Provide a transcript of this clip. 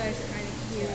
guys are kind of cute.